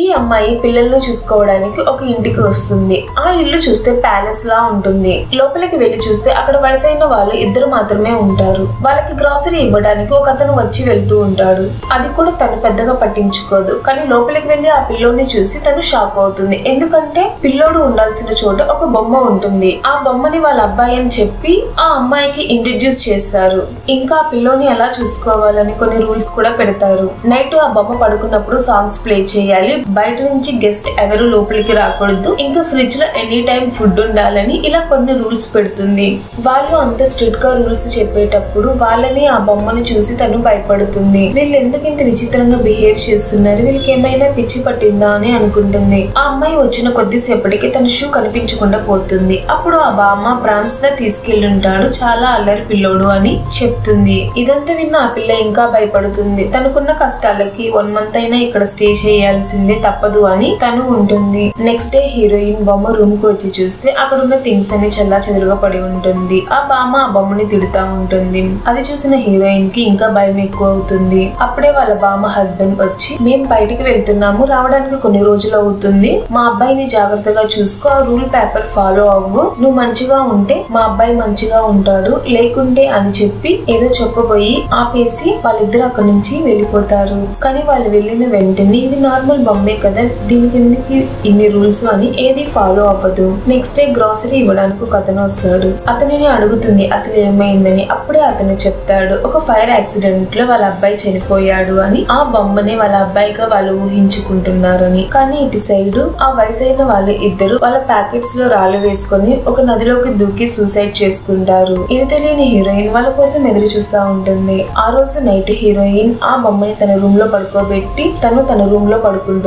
ఈ అమ్మాయి పిల్లల్ని చూసుకోవడానికి ఒక ఇంటికి వస్తుంది. ఆ ఇల్లు చూస్తే ప్యాలెస్ లా ఉంటుంది. లోపలికి వెళ్ళి చూస్తే అక్కడ వయసైన వాళ్ళు ఇద్దరు మాత్రమే ఉంటారు. వాళ్ళకి గ్రాసరీ ఇవ్వడానికి ఒక అతను వచ్చి వెళ్తూ ఉంటాడు. అది కూడా తను పెద్దగా పట్టించుకోదు. కానీ లోపలికి వెళ్ళి ఆ పిల్లోని చూసి తను షాక్ అవుతుంది. ఎందుకంటే పిల్లోడు ఉండాల్సిన చోట ఒక బొమ్మ ఉంటుంది. ఆ బొమ్మని వాళ్ళ అబ్బాయి అని చెప్పి ఆ అమ్మాయికి ఇంట్రడ్యూస్ చేస్తారు. ఇంకా ఆ పిల్లోని ఎలా చూసుకోవాలని కొన్ని రూల్స్ కూడా పెడతారు. నైట్ ఆ బొమ్మ పడుకున్నప్పుడు సాంగ్స్ ప్లే చేయాలి. బయట నుంచి గెస్ట్ ఎవరు లోపలికి రాకూడదు. ఇంకా ఫ్రిడ్జ్లో ఎనీ టైం ఫుడ్ ఉండాలని ఇలా కొన్ని రూల్స్ పెడుతుంది. వాళ్ళు అంత స్ట్రిక్ట్గా రూల్స్ చెప్పేటప్పుడు వాళ్ళని ఆ బొమ్మను చూసి తను భయపడుతుంది. వీళ్ళు ఎందుకు ఇంత విచిత్రంగా బిహేవ్ చేస్తున్నారు? వీళ్ళకి ఏమైనా పిచ్చి పట్టిందా అని అనుకుంటుంది. ఆ అమ్మాయి వచ్చిన కొద్దిసేపటికి తన షూ కనిపించకుండా పోతుంది. అప్పుడు ఆ బామ్మ ప్రామ్స్ దా తీసుకెళ్ళుంటాడు. చాలా అల్లరి పిల్లోడు అని చెప్తుంది. ఇదంతా విన్న ఆ పిల్ల ఇంకా భయపడుతుంది. తనకున్న కష్టాలకి వన్ మంత్ అయినా ఇక్కడ స్టే చేయాల్సిందే తప్పదు అని తను ఉంటుంది. నెక్స్ట్ డే హీరోయిన్ బొమ్మ రూమ్కు వచ్చి చూస్తే అక్కడ ఉన్న థింగ్స్ అన్ని చల్లా చెదురుగా పడి ఉంటుంది. ఆ బామ్మ ఆ బొమ్మని తిడుతా ఉంటుంది. అది చూసిన హీరోయిన్కి ఇంకా భయం ఎక్కువ అవుతుంది. అప్పుడే వాళ్ళ బామ్మ హస్బెండ్ వచ్చి మేము బయటికి వెళ్తున్నాము రావడానికి కొన్ని రోజులు అవుతుంది. మా అబ్బాయిని జాగ్రత్తగా చూసుకో ఆ రూల్ పేపర్ ఫాలో అవ్వు. నువ్వు మంచిగా ఉంటే మా అబ్బాయి మంచిగా ఉంటాడు. లేకుంటే అని చెప్పి ఏదో చెప్పబోయి ఆపేసి వాళ్ళిద్దరు అక్కడి నుంచి వెళ్ళిపోతారు. కానీ వాళ్ళు వెళ్ళిన వెంటనే ఇది నార్మల్ బొమ్మ కదా దీని కిందకి ఇన్ని రూల్స్ అని ఏది ఫాలో అవ్వదు. నెక్స్ట్ డే గ్రాసరీ ఇవ్వడానికి ఒక అతను వస్తాడు. అతనిని అడుగుతుంది అసలు ఏమైందని? అప్పుడే అతను చెప్తాడు ఒక ఫైర్ యాక్సిడెంట్లో వాళ్ళ అబ్బాయి చనిపోయాడు అని ఆ బొమ్మని వాళ్ళ అబ్బాయిగా వాళ్ళు ఊహించుకుంటున్నారని. కానీ ఇటు సైడ్ ఆ వయసైన వాళ్ళు ఇద్దరు వాళ్ళ ప్యాకెట్స్లో రాళ్ళు వేసుకొని ఒక నదిలోకి దూకి సూసైడ్ చేసుకుంటారు. ఇది తెలియని హీరోయిన్ వాళ్ళ కోసం ఎదురు చూస్తా ఉంటుంది. ఆ రోజు నైట్ హీరోయిన్ ఆ బొమ్మని తన రూమ్లో పడుకోబెట్టి తను తన రూమ్లో పడుకుంటుంది.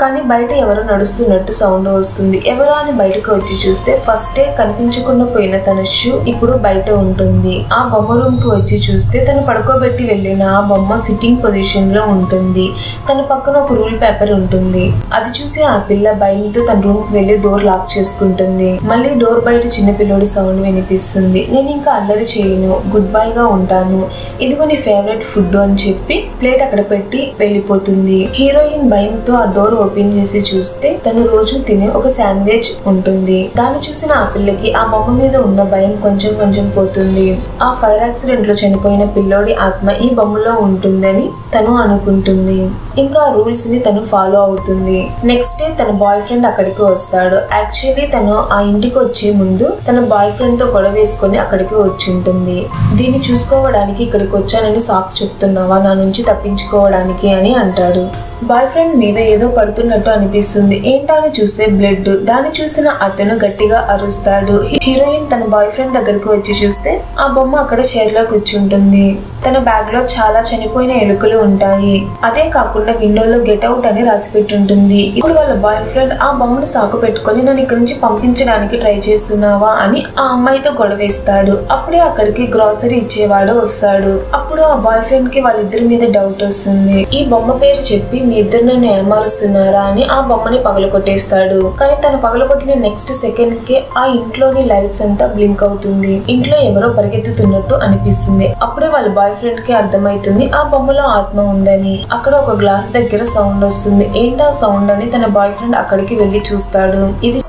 కానీ బయట ఎవరో నడుస్తున్నట్టు సౌండ్ వస్తుంది. ఎవరో అని బయటకు వచ్చి చూస్తే ఫస్ట్ డే కనిపించకుండా పోయిన తన షూ ఇప్పుడు బయట ఉంటుంది. ఆ బొమ్మ రూమ్కు వచ్చి చూస్తే తను పడుకోబెట్టి వెళ్ళిన ఆ బొమ్మ సిట్టింగ్ పొజిషన్లో ఉంటుంది. తన పక్కన ఒక రూల్ పేపర్ ఉంటుంది. అది చూసి ఆ పిల్ల భయంతో తన రూమ్కి వెళ్ళి డోర్ లాక్ చేసుకుంటుంది. మళ్ళీ డోర్ బయట చిన్న పిల్లోడి సౌండ్ వినిపిస్తుంది. నేను ఇంకా అల్లరి చేయను. గుడ్ బై గా ఉంటాను. ఇదిగో నీ ఫేవరెట్ ఫుడ్ అని చెప్పి ప్లేట్ అక్కడ పెట్టి వెళ్ళిపోతుంది. హీరోయిన్ భయంతో ఆ డోర్ ఓపెన్ చేసి చూస్తే తను రోజు తినే ఒక శాండ్విచ్ ఉంటుంది. దాన్ని చూసిన ఆ పిల్లకి ఆ బొమ్మ మీద ఉన్న భయం కొంచెం కొంచెం పోతుంది. ఆ ఫైర్ యాక్సిడెంట్లో చనిపోయిన పిల్లోడి ఆత్మ ఈ బొమ్మలో ఉంటుందని తను అనుకుంటుంది. ఇంకా రూల్స్ని తను ఫాలో అవుతుంది. నెక్స్ట్ డే తన బాయ్ ఫ్రెండ్ అక్కడికి వస్తాడు. యాక్చువల్లీ తను ఆ ఇంటికి వచ్చే ముందు తన బాయ్ ఫ్రెండ్తో గొడవ వేసుకొని అక్కడికి వచ్చి ఉంటుంది దీన్ని చూసుకోవడానికి ఇక్కడికి వచ్చానని సాకు చెప్తున్నావా? నా నుంచి తప్పించుకోవడానికి అని అంటాడు. బాయ్ ఫ్రెండ్ మీద ఏదో పడుతున్నట్టు అనిపిస్తుంది. ఏంటని చూస్తే బ్లడ్. దాన్ని చూసిన అతను గట్టిగా అరుస్తాడు. హీరోయిన్ తన బాయ్ ఫ్రెండ్ దగ్గరకు వచ్చి చూస్తే ఆ బొమ్మ అక్కడ చైర్లో కూర్చుంటుంది. తన బ్యాగ్లో చాలా చనిపోయిన ఎలుకలు ఉంటాయి. అదే కాకుండా విండోలో గెట్ అవుట్ అని రాసి పెట్టుంటుంది. ఇప్పుడు వాళ్ళ బాయ్ ఫ్రెండ్ ఆ బొమ్మను సాకు పెట్టుకొని నన్ను ఇక్కడి నుంచి పంపించడానికి ట్రై చేస్తున్నావా? అని ఆ అమ్మాయితో గొడవేస్తాడు అప్పుడే అక్కడికి గ్రాసరీ ఇచ్చేవాడు వస్తాడు. అప్పుడు ఆ బాయ్ ఫ్రెండ్కి వాళ్ళిద్దరి మీద డౌట్ వస్తుంది. ఈ బొమ్మ పేరు చెప్పి మీ ఇద్దరు నన్ను ఏమారుస్తున్నారా అని ఆ బొమ్మని పగలగొట్టేస్తాడు. కానీ తను పగలగొట్టిన నెక్స్ట్ సెకండ్కి ఆ ఇంట్లోని లైట్స్ అంతా బ్లింక్ అవుతుంది. ఇంట్లో ఎవరో పరిగెత్తుతున్నట్టు అనిపిస్తుంది. అప్పుడే వాళ్ళ బాయ్ ఫ్రెండ్కి అర్థమైతుంది ఆ బొమ్మలో ఆత్మ ఉందని. అక్కడ ఒక గ్లాస్ దగ్గర సౌండ్ వస్తుంది. ఏంటా సౌండ్ అని తన బాయ్ ఫ్రెండ్ అక్కడికి వెళ్ళి చూస్తాడు. ఇది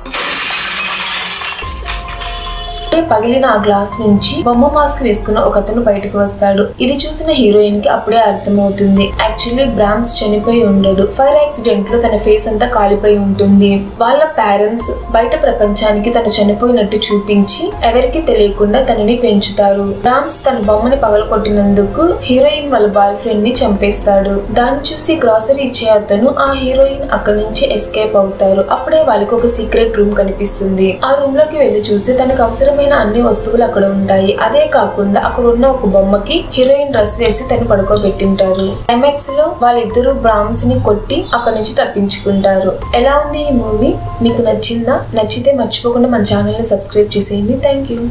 అప్పుడే పగిలిన ఆ గ్లాస్ నుంచి బొమ్మ మాస్క్ వేసుకున్న ఒక అతను బయటకు వస్తాడు. ఇది చూసిన హీరోయిన్కి అప్పుడే అర్థమవుతుంది. యాక్చువల్లీ బ్రామ్స్ చనిపోయి ఉండడు. ఫైర్ యాక్సిడెంట్లో తన ఫేస్ అంతా కాలిపోయి ఉంటుంది. వాళ్ళ పేరెంట్స్ బయట ప్రపంచానికి తను చనిపోయినట్టు చూపించి ఎవరికి తెలియకుండా తనని పెంచుతారు. బ్రామ్స్ తన బొమ్మని పగలకొట్టినందుకు హీరోయిన్ వాళ్ళ బాయ్ ఫ్రెండ్ని చంపేస్తాడు. దాన్ని చూసి గ్రాసరీ ఇచ్చే అతను ఆ హీరోయిన్ అక్కడి నుంచి ఎస్కేప్ అవుతారు. అప్పుడే వాళ్ళకి ఒక సీక్రెట్ రూమ్ కనిపిస్తుంది. ఆ రూమ్లోకి వెళ్ళి చూస్తే తనకు అవసరమైన అన్ని వస్తువులు అక్కడ ఉంటాయి. అదే కాకుండా అక్కడ ఉన్న ఒక బొమ్మకి హీరోయిన్ డ్రెస్ వేసి తను పడుకోబెట్టింటారు. క్లైమాక్స్లో వాళ్ళిద్దరూ బ్రామ్స్ని కొట్టి అక్కడ నుంచి తప్పించుకుంటారు. ఎలా ఉంది ఈ మూవీ? మీకు నచ్చిందా? నచ్చితే మర్చిపోకుండా మన ఛానల్ని సబ్స్క్రైబ్ చేసేయండి. Thank you